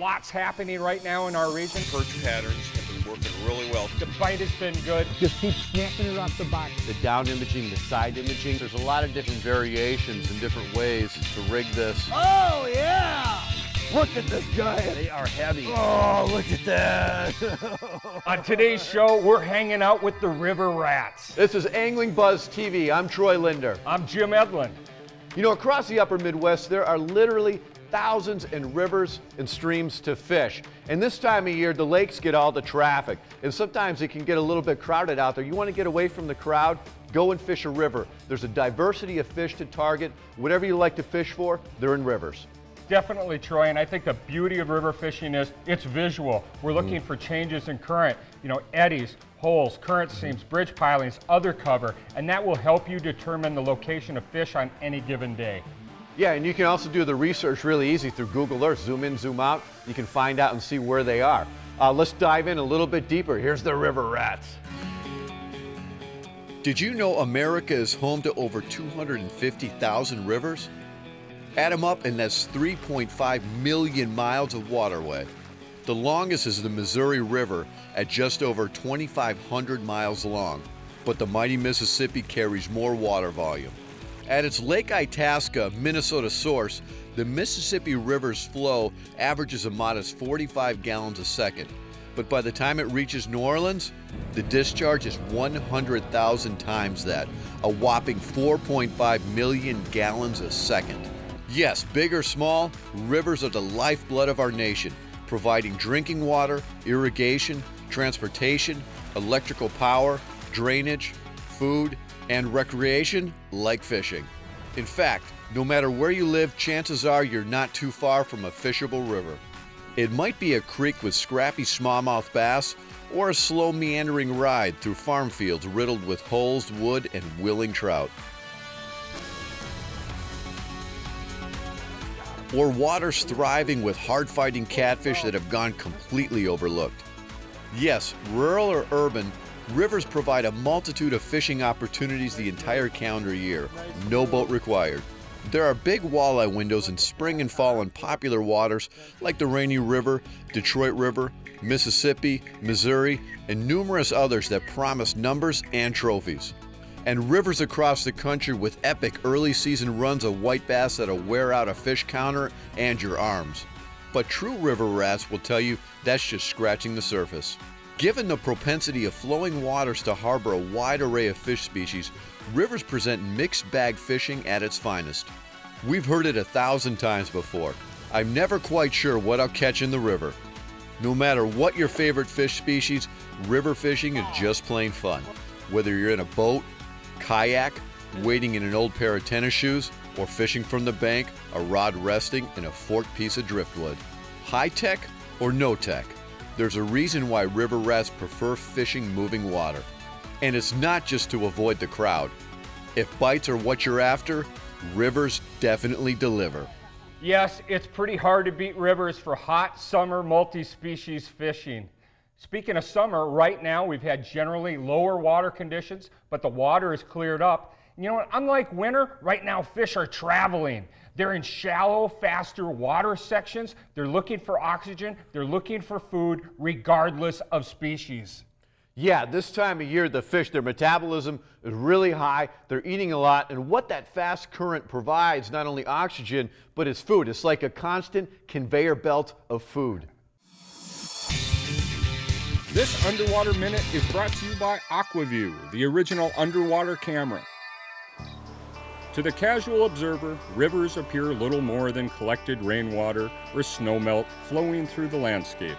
lots happening right now in our region. Perch patterns have been working really well. The bite has been good. Just keep snapping it off the bottom. The down imaging, the side imaging. There's a lot of different variations and different ways to rig this. Oh, yeah! Look at this guy. They are heavy. Oh, look at that. On today's show, we're hanging out with the river rats. This is Angling Buzz TV. I'm Troy Lindner. I'm Jim Edlin. You know, across the upper Midwest, there are literally thousands in rivers and streams to fish. And this time of year, the lakes get all the traffic. And sometimes it can get a little bit crowded out there. You want to get away from the crowd? Go and fish a river. There's a diversity of fish to target. Whatever you like to fish for, they're in rivers. Definitely, Troy, and I think the beauty of river fishing is it's visual. We're looking mm. for changes in current, you know, eddies, holes, current mm-hmm. seams, bridge pilings, other cover, and that will help you determine the location of fish on any given day. Yeah, and you can also do the research really easy through Google Earth. Zoom in, zoom out. You can find out and see where they are. Uh, let's dive in a little bit deeper. Here's the river rats. Did you know America is home to over 250,000 rivers? Add them up, and that's 3.5 million miles of waterway. The longest is the Missouri River at just over 2,500 miles long, but the mighty Mississippi carries more water volume. At its Lake Itasca, Minnesota source, the Mississippi River's flow averages a modest 45 gallons a second. But by the time it reaches New Orleans, the discharge is 100,000 times that, a whopping 4.5 million gallons a second. Yes, big or small, rivers are the lifeblood of our nation, providing drinking water, irrigation, transportation, electrical power, drainage, food, and recreation like fishing. In fact, no matter where you live, chances are you're not too far from a fishable river. It might be a creek with scrappy smallmouth bass, or a slow meandering ride through farm fields riddled with holes, wood, and willing trout. Or waters thriving with hard fighting catfish that have gone completely overlooked. Yes, rural or urban, rivers provide a multitude of fishing opportunities the entire calendar year, no boat required. There are big walleye windows in spring and fall in popular waters like the Rainy River, Detroit River, Mississippi, Missouri, and numerous others that promise numbers and trophies. And rivers across the country with epic early season runs of white bass that'll wear out a fish counter and your arms. But true river rats will tell you that's just scratching the surface. Given the propensity of flowing waters to harbor a wide array of fish species, rivers present mixed bag fishing at its finest. We've heard it a thousand times before. I'm never quite sure what I'll catch in the river. No matter what your favorite fish species, river fishing is just plain fun. Whether you're in a boat, kayak, wading in an old pair of tennis shoes, or fishing from the bank, a rod resting in a forked piece of driftwood. High tech or no tech, there's a reason why river rats prefer fishing moving water. And it's not just to avoid the crowd. If bites are what you're after, rivers definitely deliver. Yes, it's pretty hard to beat rivers for hot summer multi-species fishing. Speaking of summer, right now we've had generally lower water conditions, but the water is cleared up. You know what? Unlike winter, right now fish are traveling. They're in shallow, faster water sections. They're looking for oxygen. They're looking for food, regardless of species. Yeah, this time of year, the fish, their metabolism is really high. They're eating a lot. And what that fast current provides, not only oxygen, but it's food. It's like a constant conveyor belt of food. This Underwater Minute is brought to you by Aqua-Vu, the original underwater camera. To the casual observer, rivers appear little more than collected rainwater or snowmelt flowing through the landscape.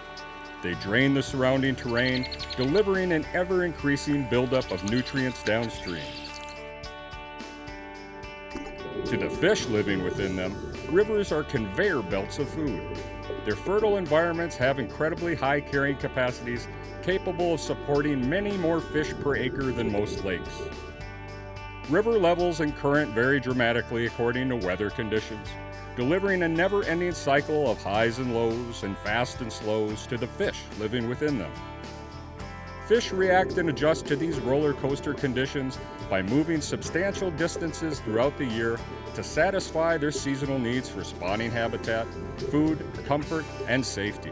They drain the surrounding terrain, delivering an ever increasing buildup of nutrients downstream. To the fish living within them, rivers are conveyor belts of food. Their fertile environments have incredibly high carrying capacities, capable of supporting many more fish per acre than most lakes. River levels and current vary dramatically according to weather conditions, delivering a never ending cycle of highs and lows and fast and slows to the fish living within them. Fish react and adjust to these roller coaster conditions by moving substantial distances throughout the year to satisfy their seasonal needs for spawning habitat, food, comfort, and safety.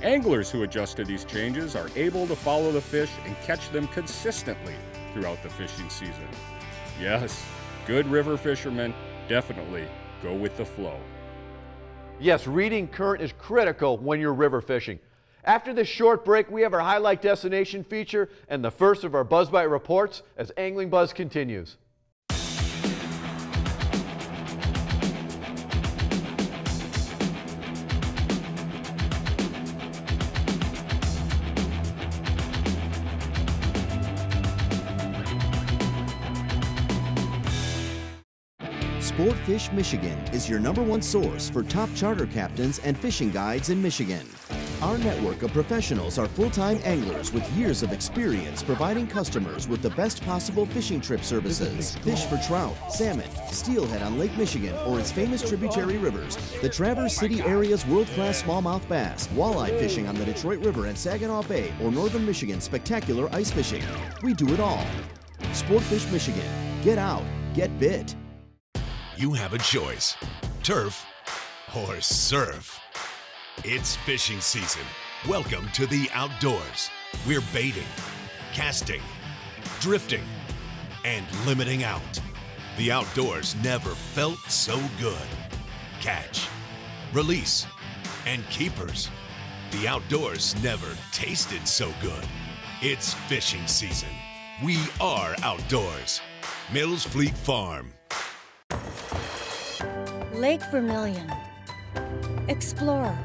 Anglers who adjust to these changes are able to follow the fish and catch them consistently throughout the fishing season. Yes, good river fishermen definitely go with the flow. Yes, reading current is critical when you're river fishing. After this short break, we have our highlight destination feature and the first of our BuzzBite reports as Angling Buzz continues. Sportfish Michigan is your number one source for top charter captains and fishing guides in Michigan. Our network of professionals are full-time anglers with years of experience providing customers with the best possible fishing trip services. Fish for trout, salmon, steelhead on Lake Michigan or its famous tributary rivers, the Traverse City area's world-class smallmouth bass, walleye fishing on the Detroit River and Saginaw Bay, or northern Michigan's spectacular ice fishing. We do it all. Sportfish Michigan. Get out. Get bit. You have a choice turf or surf. It's fishing season. Welcome to the outdoors. We're baiting, casting, drifting, and limiting out. The outdoors never felt so good. Catch, release, and keepers. The outdoors never tasted so good. It's fishing season. We are outdoors. Mills Fleet Farm. Lake Vermilion. Explore.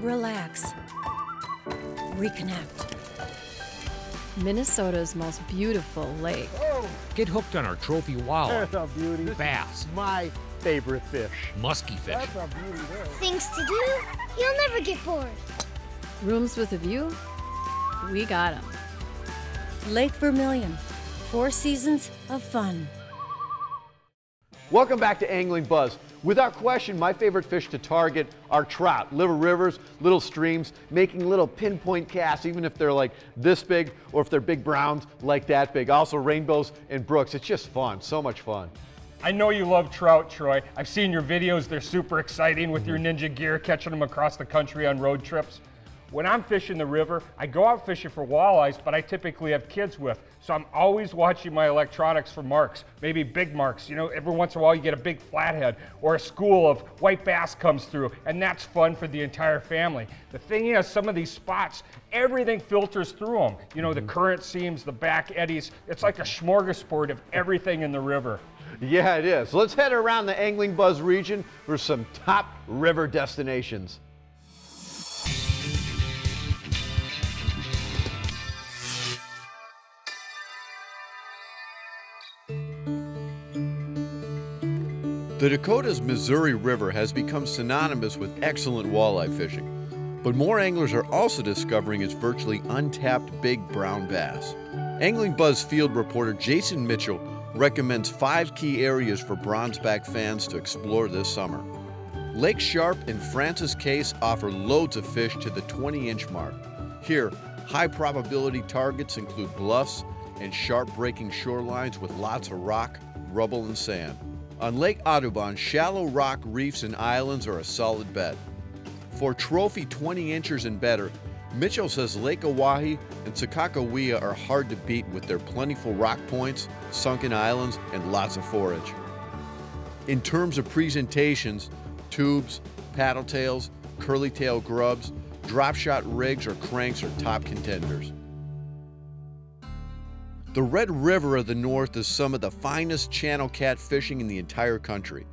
Relax. Reconnect. Minnesota's most beautiful lake. Oh. Get hooked on our trophy walleye, That's a beauty. bass, My favorite fish. musky fish. That's a beauty there. Things to do? You'll never get bored. Rooms with a view? We got 'em. Lake Vermilion. Four seasons of fun. Welcome back to Angling Buzz. Without question, my favorite fish to target are trout. Little rivers, little streams, making little pinpoint casts, even if they're like this big or if they're big browns like that big. Also rainbows and brooks. It's just fun, so much fun. I know you love trout, Troy. I've seen your videos. They're super exciting with your ninja gear, catching them across the country on road trips. When I'm fishing the river, I go out fishing for walleyes, but I typically have kids with. So I'm always watching my electronics for marks, maybe big marks. You know, every once in a while you get a big flathead or a school of white bass comes through, and that's fun for the entire family. The thing is, some of these spots, everything filters through them. You know, the mm-hmm. current seams, the back eddies. It's like a smorgasbord of everything in the river. Yeah, it is. Let's head around the Angling Buzz region for some top river destinations. The Dakota's Missouri River has become synonymous with excellent walleye fishing, but more anglers are also discovering its virtually untapped big brown bass. Angling Buzz field reporter Jason Mitchell recommends five key areas for bronzeback fans to explore this summer. Lake Sharpe and Francis Case offer loads of fish to the 20 inch mark. Here, high probability targets include bluffs and sharp breaking shorelines with lots of rock, rubble, and sand. On Lake Audubon, shallow rock reefs and islands are a solid bet. For trophy 20 inches and better, Mitchell says Lake Oahe and Sakakawea are hard to beat with their plentiful rock points, sunken islands, and lots of forage. In terms of presentations, tubes, paddle tails, curly tail grubs, drop shot rigs, or cranks are top contenders. The Red River of the North is some of the finest channel cat fishing in the entire country.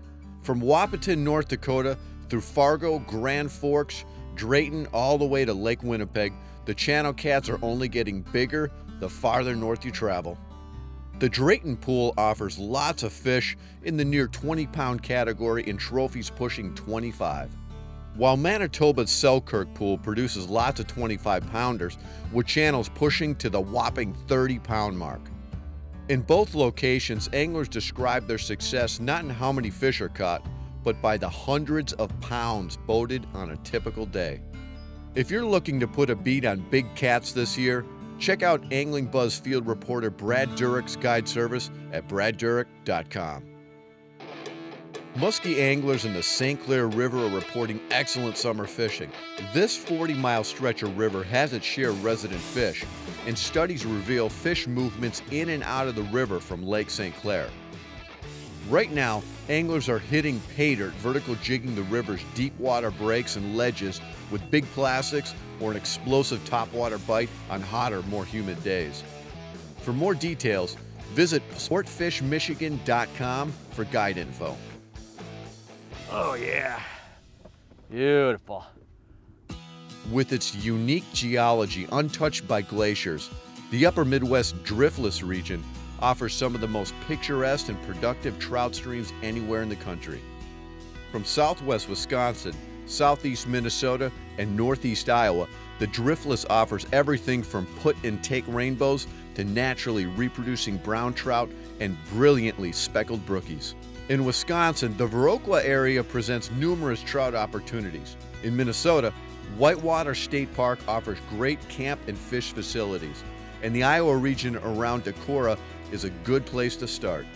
From Wahpeton, North Dakota, through Fargo, Grand Forks, Drayton, all the way to Lake Winnipeg, the channel cats are only getting bigger the farther north you travel. The Drayton Pool offers lots of fish in the near 20 pound category and trophies pushing 25. While Manitoba's Selkirk Pool produces lots of 25 pounders, with channels pushing to the whopping 30 pound mark. In both locations, anglers describe their success not in how many fish are caught, but by the hundreds of pounds boated on a typical day. If you're looking to put a beat on big cats this year, check out Angling Buzz field reporter Brad Durick's guide service at braddurick.com. Muskie anglers in the St. Clair River are reporting excellent summer fishing. This 40 mile stretch of river has its share of resident fish, and studies reveal fish movements in and out of the river from Lake St. Clair. Right now, anglers are hitting pay dirt, vertical jigging the river's deep water breaks and ledges with big plastics or an explosive topwater bite on hotter, more humid days. For more details, visit sportfishmichigan.com for guide info. Oh yeah, beautiful. With its unique geology untouched by glaciers, the upper Midwest driftless region offers some of the most picturesque and productive trout streams anywhere in the country. From southwest Wisconsin, southeast Minnesota, and northeast Iowa, the driftless offers everything from put and take rainbows to naturally reproducing brown trout and brilliantly speckled brookies. In Wisconsin, the Viroqua area presents numerous trout opportunities. In Minnesota, Whitewater State Park offers great camp and fish facilities, and the Iowa region around Decorah is a good place to start.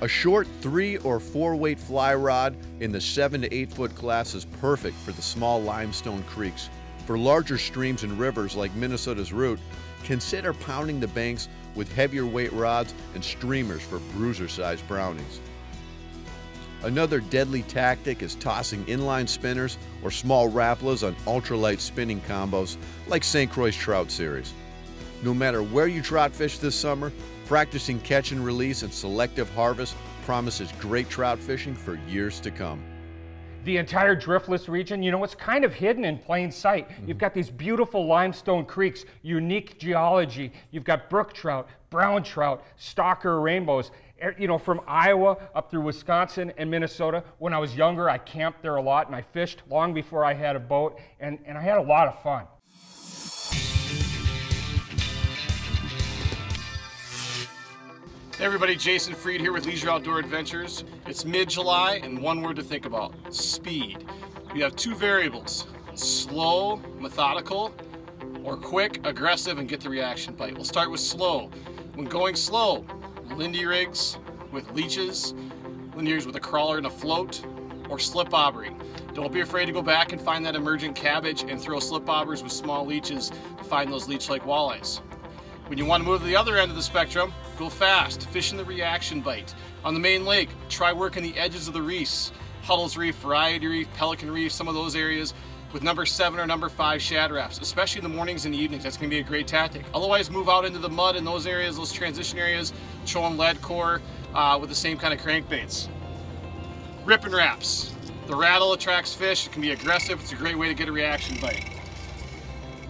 A short three or four weight fly rod in the seven to eight foot class is perfect for the small limestone creeks. For larger streams and rivers like Minnesota's Root, consider pounding the banks with heavier weight rods and streamers for bruiser sized brownies. Another deadly tactic is tossing inline spinners or small Rapalas on ultralight spinning combos like St. Croix Trout Series. No matter where you trout fish this summer, practicing catch and release and selective harvest promises great trout fishing for years to come. The entire driftless region, you know, it's kind of hidden in plain sight. Mm-hmm. You've got these beautiful limestone creeks, unique geology. You've got brook trout, brown trout, stalker rainbows. Er, you know, from Iowa up through Wisconsin and Minnesota. When I was younger, I camped there a lot and I fished long before I had a boat, and, and I had a lot of fun. Hey everybody, Jason Freed here with Leisure Outdoor Adventures. It's mid-July and one word to think about, speed. You have two variables, slow, methodical, or quick, aggressive, and get the reaction bite. We'll start with slow. When going slow, Lindy rigs with leeches, Lindy rigs with a crawler and a float, or slip bobbering. Don't be afraid to go back and find that emergent cabbage and throw slip bobbers with small leeches to find those leech-like walleyes. When you want to move to the other end of the spectrum, go fast, fish in the reaction bite. On the main lake, try working the edges of the reefs, Huddles Reef, Variety Reef, Pelican Reef, some of those areas with number seven or number five Shad Raps, especially in the mornings and the evenings. That's gonna be a great tactic. Otherwise, move out into the mud in those areas, those transition areas, throw them lead core uh, with the same kind of crankbaits. Ripping Raps. The rattle attracts fish, it can be aggressive, it's a great way to get a reaction bite.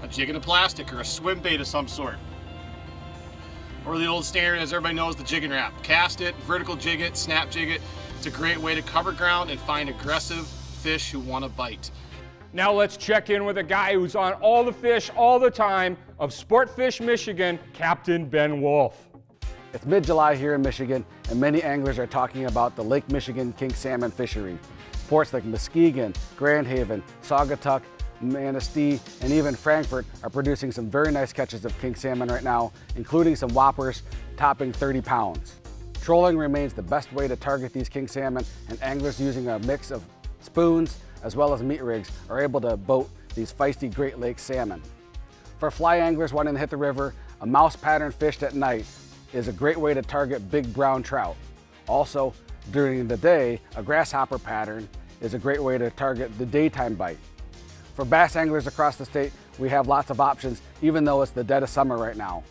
A jig in a plastic or a swim bait of some sort or the old standard, as everybody knows, the jig and wrap. Cast it, vertical jig it, snap jig it. It's a great way to cover ground and find aggressive fish who want to bite. Now let's check in with a guy who's on all the fish all the time of Sportfish Michigan, Captain Ben Wolf. It's mid-July here in Michigan, and many anglers are talking about the Lake Michigan king salmon fishery. Ports like Muskegon, Grand Haven, Saugatuck, Manistee, and even Frankfort are producing some very nice catches of king salmon right now, including some whoppers topping 30 pounds. Trolling remains the best way to target these king salmon, and anglers using a mix of spoons as well as meat rigs are able to boat these feisty Great Lakes salmon. For fly anglers wanting to hit the river, a mouse pattern fished at night is a great way to target big brown trout. Also, during the day, a grasshopper pattern is a great way to target the daytime bite. For bass anglers across the state, we have lots of options, even though it's the dead of summer right now.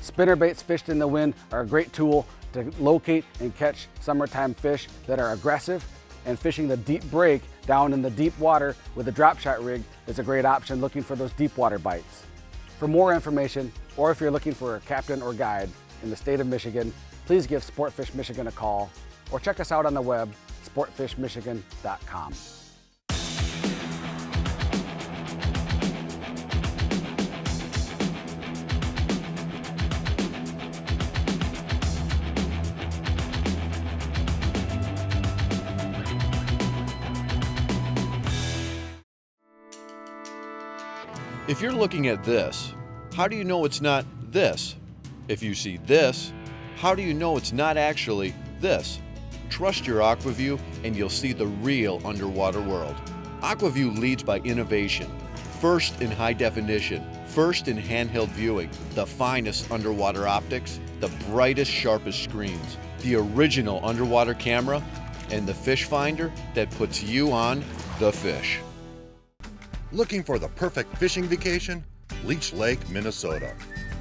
Spinner baits fished in the wind are a great tool to locate and catch summertime fish that are aggressive, and fishing the deep break down in the deep water with a drop shot rig is a great option looking for those deep water bites. For more information, or if you're looking for a captain or guide in the state of Michigan, please give Sportfish Michigan a call or check us out on the web, sportfishmichigan.com. If you're looking at this, how do you know it's not this? If you see this, how do you know it's not actually this? Trust your Aqua-Vu and you'll see the real underwater world. Aqua-Vu leads by innovation. First in high definition, first in handheld viewing, the finest underwater optics, the brightest, sharpest screens, the original underwater camera, and the fish finder that puts you on the fish. Looking for the perfect fishing vacation? Leech Lake, Minnesota.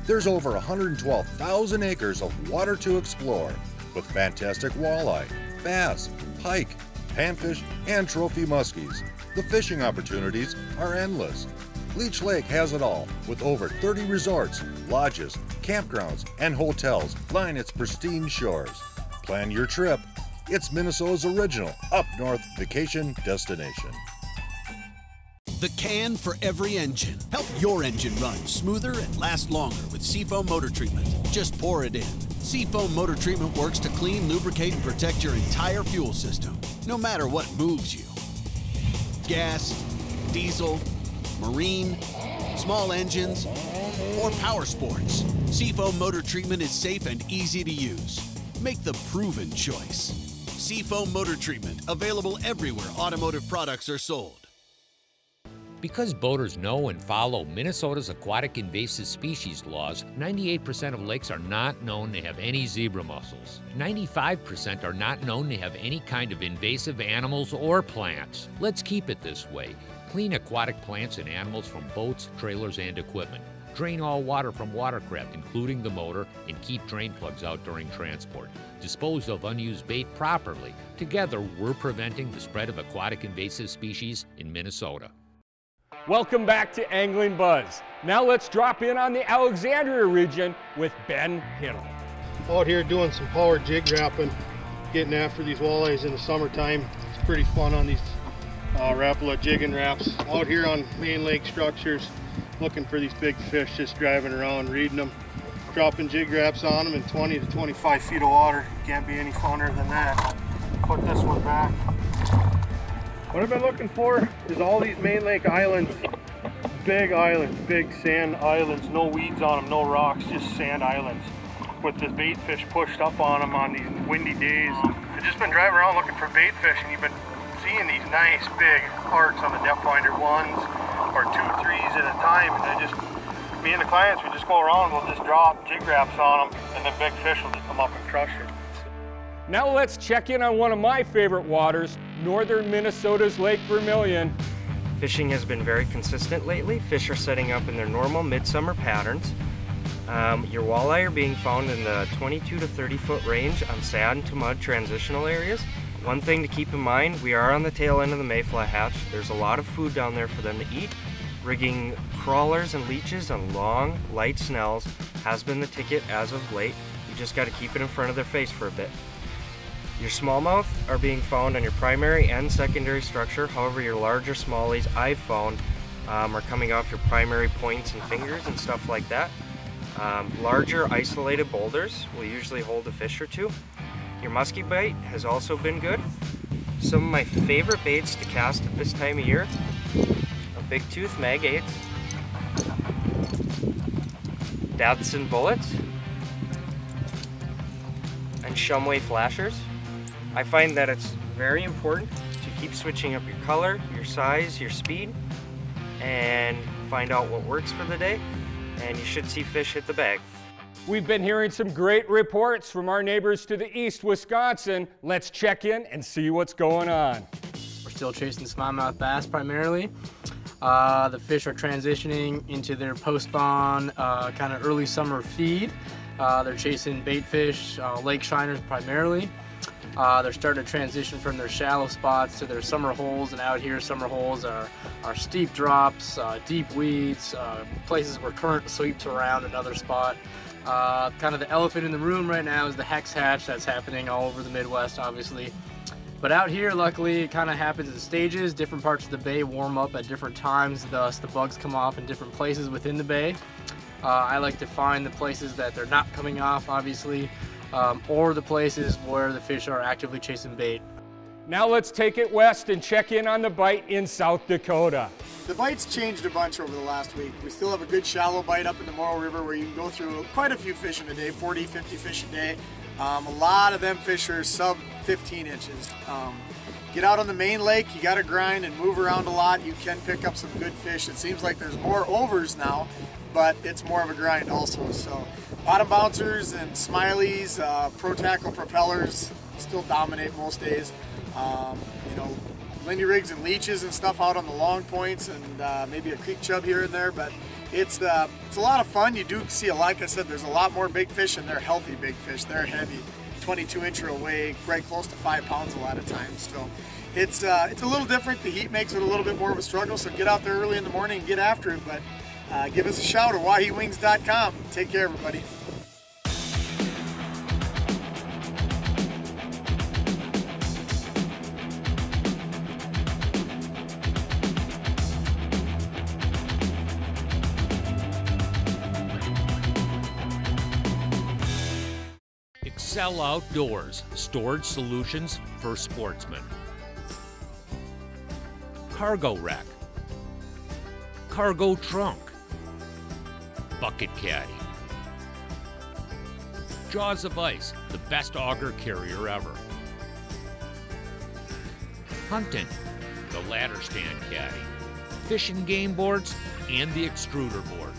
There's over 112,000 acres of water to explore with fantastic walleye, bass, pike, panfish, and trophy muskies. The fishing opportunities are endless. Leech Lake has it all with over 30 resorts, lodges, campgrounds, and hotels line its pristine shores. Plan your trip. It's Minnesota's original up north vacation destination. The can for every engine. Help your engine run smoother and last longer with Seafoam Motor Treatment. Just pour it in. Seafoam Motor Treatment works to clean, lubricate, and protect your entire fuel system, no matter what moves you. Gas, diesel, marine, small engines, or power sports. Seafoam Motor Treatment is safe and easy to use. Make the proven choice. Seafoam Motor Treatment, available everywhere automotive products are sold. Because boaters know and follow Minnesota's aquatic invasive species laws, 98% of lakes are not known to have any zebra mussels. 95% are not known to have any kind of invasive animals or plants. Let's keep it this way. Clean aquatic plants and animals from boats, trailers, and equipment. Drain all water from watercraft, including the motor, and keep drain plugs out during transport. Dispose of unused bait properly. Together, we're preventing the spread of aquatic invasive species in Minnesota. Welcome back to Angling Buzz. Now let's drop in on the Alexandria region with Ben Hittle. Out here doing some power jig wrapping, getting after these walleyes in the summertime. It's pretty fun on these uh, Rapala Jigging Raps. Out here on main lake structures, looking for these big fish, just driving around, reading them, dropping jig Raps on them in 20 to 25 feet of water. Can't be any funner than that. Put this one back. What I've been looking for is all these main lake islands, big islands, big sand islands, no weeds on them, no rocks, just sand islands with the bait fish pushed up on them on these windy days. I've just been driving around looking for bait fish and you've been seeing these nice big arcs on the depth finder ones or two, threes at a time and I just, me and the clients, we just go around, we'll just drop jig Raps on them and then big fish will just come up and crush it. Now let's check in on one of my favorite waters, northern Minnesota's Lake Vermilion. Fishing has been very consistent lately. Fish are setting up in their normal midsummer patterns. Um, your walleye are being found in the 22 to 30 foot range on sand to mud transitional areas. One thing to keep in mind, we are on the tail end of the mayfly hatch. There's a lot of food down there for them to eat. Rigging crawlers and leeches on long, light snells has been the ticket as of late. You just got to keep it in front of their face for a bit. Your smallmouth are being found on your primary and secondary structure. However, your larger smallies I've found um, are coming off your primary points and fingers and stuff like that. Um, larger isolated boulders will usually hold a fish or two. Your musky bite has also been good. Some of my favorite baits to cast at this time of year, a big tooth mag 8, Dadson bullets, and Shumway flashers. I find that it's very important to keep switching up your color, your size, your speed, and find out what works for the day, and you should see fish hit the bag. We've been hearing some great reports from our neighbors to the east, Wisconsin. Let's check in and see what's going on. We're still chasing smallmouth bass primarily. Uh, the fish are transitioning into their post-spawn uh, kind of early summer feed. Uh, they're chasing bait fish, uh, lake shiners primarily. Uh, they're starting to transition from their shallow spots to their summer holes, and out here, summer holes are, are steep drops, uh, deep weeds, uh, places where current sweeps around another spot. Uh, kind of the elephant in the room right now is the hex hatch that's happening all over the Midwest, obviously. But out here, luckily, it kind of happens in stages. Different parts of the bay warm up at different times, thus the bugs come off in different places within the bay. Uh, I like to find the places that they're not coming off, obviously, um, or the places where the fish are actively chasing bait. Now let's take it west and check in on the bite in South Dakota. The bite's changed a bunch over the last week. We still have a good shallow bite up in the Moreau River where you can go through quite a few fish in a day, 40, 50 fish a day. Um, a lot of them fish are sub 15 inches. Um, get out on the main lake, you got to grind and move around a lot. You can pick up some good fish. It seems like there's more overs now, but it's more of a grind also. So bottom bouncers and smileys, uh, pro tackle propellers still dominate most days. Um, you know, Lindy rigs and leeches and stuff out on the long points and uh, maybe a creek chub here and there, but it's uh, it's a lot of fun. You do see, a like I said, there's a lot more big fish and they're healthy big fish. They're heavy, 22 incher away, right close to five pounds a lot of times. So it's uh, it's a little different. The heat makes it a little bit more of a struggle. So get out there early in the morning and get after it. But uh, give us a shout at wahewings.com. Take care, everybody. Excel Outdoors, storage solutions for sportsmen. Cargo rack. Cargo trunk. Bucket caddy. Jaws of Ice, the best auger carrier ever. Hunting, the ladder stand caddy. Fishing game boards, and the extruder board.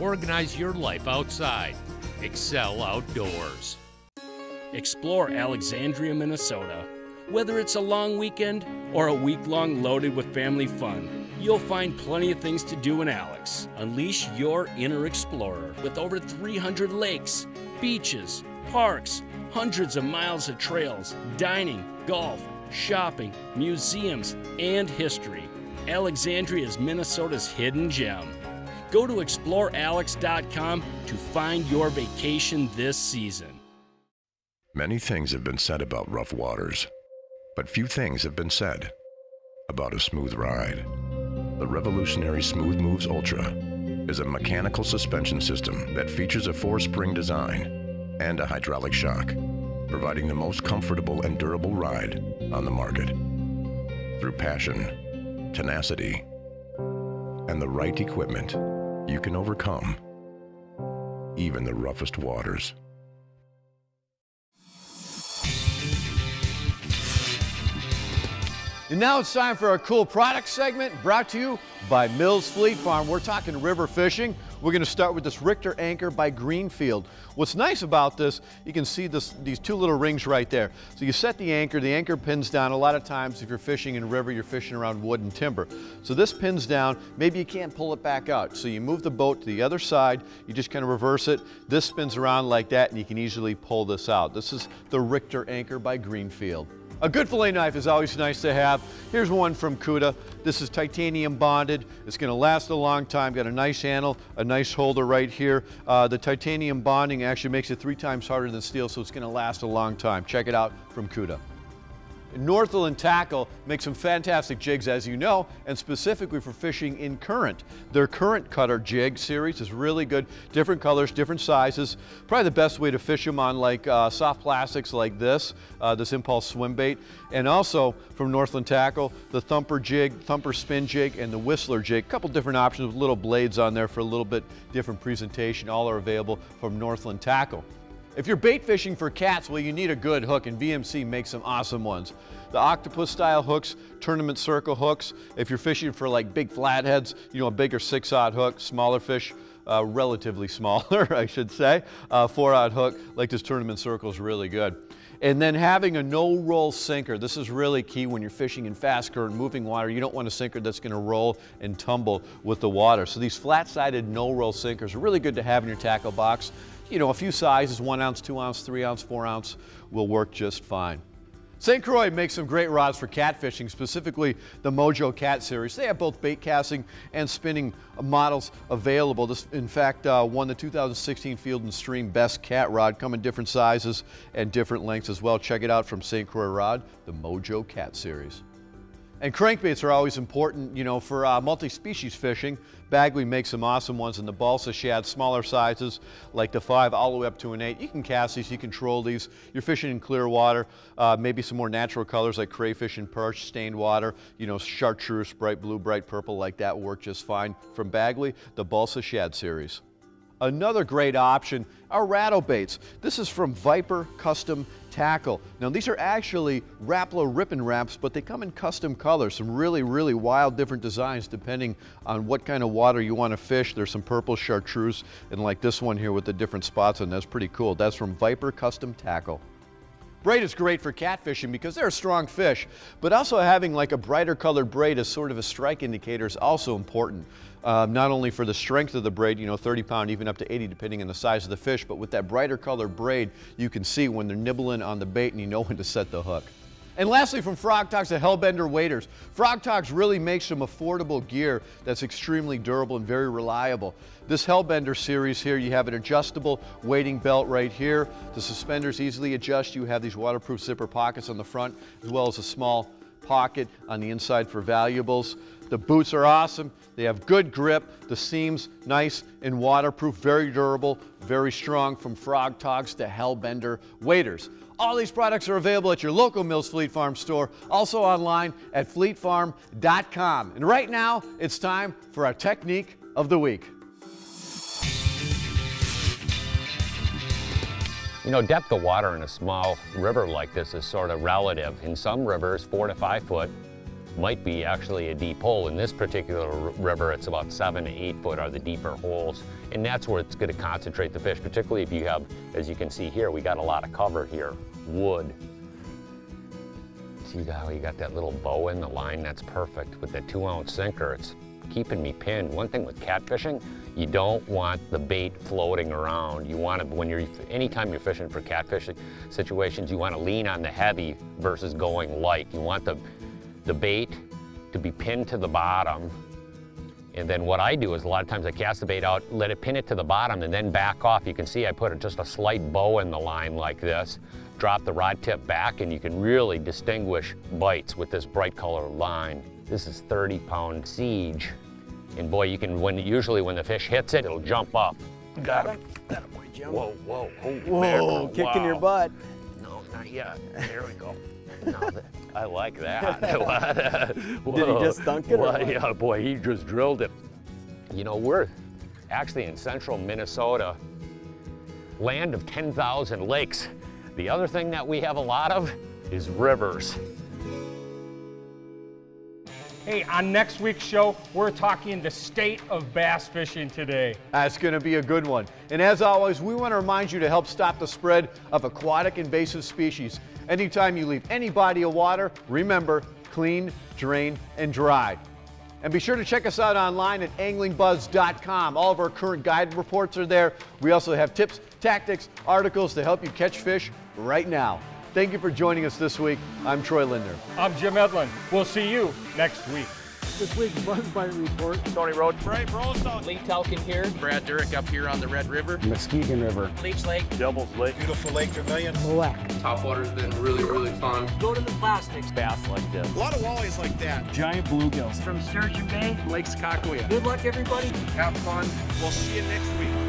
Organize your life outside. Excel Outdoors. Explore Alexandria, Minnesota. Whether it's a long weekend or a week long loaded with family fun, you'll find plenty of things to do in Alex. Unleash your inner explorer with over 300 lakes, beaches, parks, hundreds of miles of trails, dining, golf, shopping, museums, and history. Alexandria is Minnesota's hidden gem. Go to explorealex.com to find your vacation this season. Many things have been said about rough waters, but few things have been said about a smooth ride. The revolutionary Smooth Moves Ultra is a mechanical suspension system that features a four-spring design and a hydraulic shock, providing the most comfortable and durable ride on the market. Through passion, tenacity, and the right equipment, you can overcome even the roughest waters. And now it's time for our cool product segment brought to you by Mills Fleet Farm. We're talking river fishing. We're going to start with this Richter anchor by Greenfield. What's nice about this, you can see this, these two little rings right there. So you set the anchor, the anchor pins down. A lot of times if you're fishing in river, you're fishing around wood and timber. So this pins down, maybe you can't pull it back out. So you move the boat to the other side, you just kind of reverse it. This spins around like that and you can easily pull this out. This is the Richter anchor by Greenfield. A good fillet knife is always nice to have. Here's one from Cuda. This is titanium bonded. It's going to last a long time. Got a nice handle, a nice holder right here. Uh, the titanium bonding actually makes it three times harder than steel, so it's going to last a long time. Check it out from Cuda. Northland Tackle makes some fantastic jigs, as you know, and specifically for fishing in current. Their current cutter jig series is really good. Different colors, different sizes. Probably the best way to fish them on like uh, soft plastics like this, uh, this Impulse swim bait. And also from Northland Tackle, the Thumper jig, Thumper spin jig, and the Whistler jig. A couple different options with little blades on there for a little bit different presentation. All are available from Northland Tackle. If you're bait fishing for cats, well, you need a good hook, and VMC makes some awesome ones. The octopus style hooks, tournament circle hooks. If you're fishing for like big flatheads, you know, a bigger six aught hook, smaller fish, uh, relatively smaller, I should say. Uh, four aught hook, like this tournament circle is really good. And then having a no roll sinker. This is really key when you're fishing in fast current, moving water. You don't want a sinker that's going to roll and tumble with the water. So these flat sided no roll sinkers are really good to have in your tackle box you know, a few sizes, one ounce, two ounce, three ounce, four ounce, will work just fine. St. Croix makes some great rods for catfishing, specifically the Mojo Cat series. They have both bait casting and spinning models available. This, in fact, uh, won the 2016 Field and Stream Best Cat Rod, come in different sizes and different lengths as well. Check it out from St. Croix Rod, the Mojo Cat series. And crankbaits are always important, you know, for uh, multi-species fishing. Bagley makes some awesome ones in the balsa shad, smaller sizes, like the five all the way up to an eight. You can cast these, you can control these. You're fishing in clear water, uh, maybe some more natural colors like crayfish and perch, stained water, you know, chartreuse, bright blue, bright purple, like that work just fine. From Bagley, the balsa shad series. Another great option are rattle baits. This is from Viper Custom Tackle. Now these are actually Rapala Rippin' Raps, but they come in custom colors, some really, really wild different designs depending on what kind of water you want to fish. There's some purple chartreuse and like this one here with the different spots and that's pretty cool. That's from Viper Custom Tackle. Braid is great for catfishing because they're a strong fish, but also having like a brighter colored braid as sort of a strike indicator is also important. Um, not only for the strength of the braid, you know, 30 pound, even up to 80 depending on the size of the fish, but with that brighter colored braid, you can see when they're nibbling on the bait and you know when to set the hook. And lastly, from Frogg Toggs to Hellbender waders. Frogg Toggs really makes some affordable gear that's extremely durable and very reliable. This Hellbender series here, you have an adjustable wading belt right here. The suspenders easily adjust. You have these waterproof zipper pockets on the front, as well as a small pocket on the inside for valuables. The boots are awesome. They have good grip. The seams nice and waterproof, very durable, very strong from Frogg Toggs to Hellbender waders. All these products are available at your local Mills Fleet Farm store, also online at fleetfarm.com. And right now, it's time for our technique of the week. You know, depth of water in a small river like this is sort of relative. In some rivers, four to five foot might be actually a deep hole. In this particular river, it's about seven to eight foot are the deeper holes. And that's where it's gonna concentrate the fish, particularly if you have, as you can see here, we got a lot of cover here, wood. See how you got that little bow in the line? That's perfect. With that two ounce sinker, it's keeping me pinned. One thing with catfishing, you don't want the bait floating around. You want to, when you're, anytime you're fishing for catfishing situations, you want to lean on the heavy versus going light. You want the bait to be pinned to the bottom. And then what I do is a lot of times I cast the bait out, let it pin it to the bottom and then back off. You can see I put just a slight bow in the line like this, drop the rod tip back and you can really distinguish bites with this bright color line. This is 30 pound siege. And boy, you can, when usually when the fish hits it, it'll jump up. Got him. Whoa, whoa, holy Whoa, mackerel, kicking wow. your butt. No, not yet. There we go. No, that- I like that. Uh, Did he just dunk it Well, what? yeah, boy, he just drilled it. You know, we're actually in central Minnesota, land of 10,000 lakes. The other thing that we have a lot of is rivers. Hey, on next week's show, we're talking the state of bass fishing today. That's going to be a good one. And as always, we want to remind you to help stop the spread of aquatic invasive species. Anytime you leave any body of water, remember, clean, drain, and dry. And be sure to check us out online at anglingbuzz.com. All of our current guide reports are there. We also have tips, tactics, articles to help you catch fish right now. Thank you for joining us this week. I'm Troy Lindner. I'm Jim Edlin. We'll see you next week. This week's Buzz Bite Report. Tony Roach. Ray Brostock. Lee Telkin here. Brad Durick up here on the Red River. Muskegon River. Leech Lake. Devil's Lake. Beautiful Lake Vermilion. Top water's been really, really fun. Go to the plastics. Bass like this. A lot of walleyes like that. Giant bluegills. From Sturgeon Bay. Lake Sakakawea. Good luck, everybody. Have fun. We'll see you next week.